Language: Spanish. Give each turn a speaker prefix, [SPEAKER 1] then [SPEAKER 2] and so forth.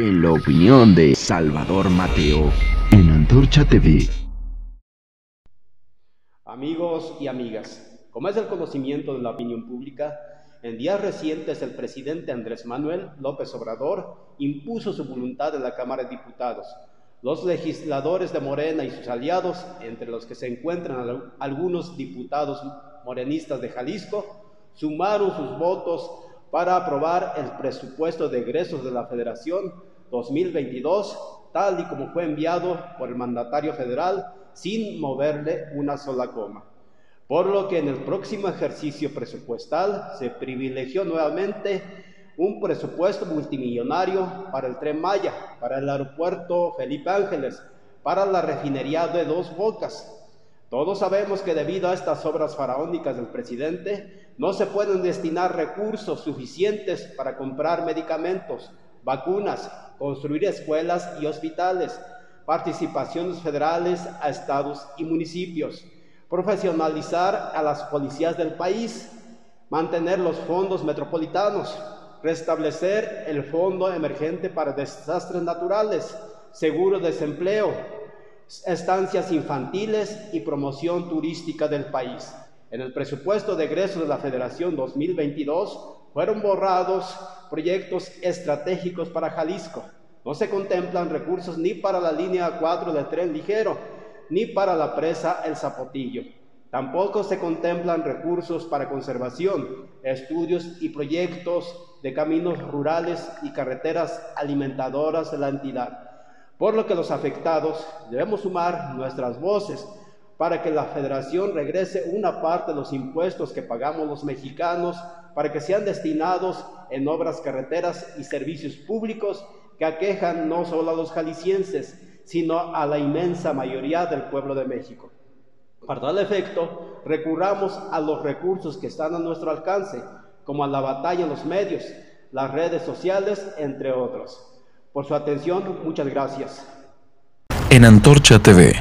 [SPEAKER 1] En la opinión de Salvador Mateo, en Antorcha TV.
[SPEAKER 2] Amigos y amigas, como es el conocimiento de la opinión pública, en días recientes el presidente Andrés Manuel López Obrador impuso su voluntad en la Cámara de Diputados. Los legisladores de Morena y sus aliados, entre los que se encuentran algunos diputados morenistas de Jalisco, sumaron sus votos para aprobar el presupuesto de egresos de la Federación 2022, tal y como fue enviado por el mandatario federal, sin moverle una sola coma. Por lo que en el próximo ejercicio presupuestal se privilegió nuevamente un presupuesto multimillonario para el tren Maya, para el aeropuerto Felipe Ángeles, para la refinería de Dos Bocas, todos sabemos que debido a estas obras faraónicas del presidente, no se pueden destinar recursos suficientes para comprar medicamentos, vacunas, construir escuelas y hospitales, participaciones federales a estados y municipios, profesionalizar a las policías del país, mantener los fondos metropolitanos, restablecer el fondo emergente para desastres naturales, seguro desempleo, estancias infantiles y promoción turística del país. En el presupuesto de egresos de la Federación 2022 fueron borrados proyectos estratégicos para Jalisco. No se contemplan recursos ni para la línea 4 del tren ligero, ni para la presa El Zapotillo. Tampoco se contemplan recursos para conservación, estudios y proyectos de caminos rurales y carreteras alimentadoras de la entidad por lo que los afectados debemos sumar nuestras voces para que la federación regrese una parte de los impuestos que pagamos los mexicanos para que sean destinados en obras carreteras y servicios públicos que aquejan no solo a los jaliscienses, sino a la inmensa mayoría del pueblo de México. Para tal efecto, recurramos a los recursos que están a nuestro alcance, como a la batalla en los medios, las redes sociales, entre otros. Por su atención, muchas gracias.
[SPEAKER 3] En Antorcha TV